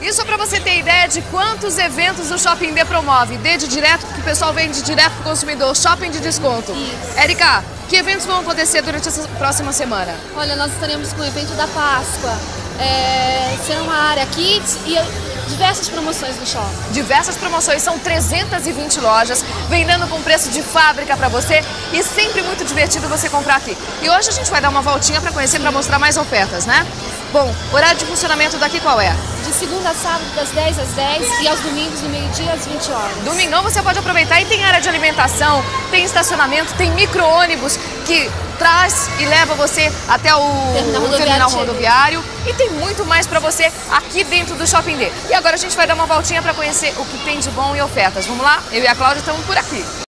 Isso para você ter ideia de quantos eventos o Shopping D promove. D de direto, que o pessoal vende direto para o consumidor. Shopping de desconto. Isso. Érica, que eventos vão acontecer durante essa próxima semana? Olha, nós estaremos com o evento da Páscoa, é, será uma área kids e diversas promoções no shopping. Diversas promoções, são 320 lojas, vendendo com preço de fábrica para você e sempre muito divertido você comprar aqui. E hoje a gente vai dar uma voltinha para conhecer, para mostrar mais ofertas, né? Bom, horário de funcionamento daqui qual é? De segunda a sábado, das 10 às 10 e aos domingos, no meio-dia, às 20 horas. Domingão você pode aproveitar e tem área de alimentação, tem estacionamento, tem micro-ônibus que traz e leva você até o Terminal o rodoviário terminal rodoviário e tem muito mais para você aqui dentro do Shopping D. E agora a gente vai dar uma voltinha para conhecer o que tem de bom e ofertas. Vamos lá? Eu e a Cláudia estamos por aqui.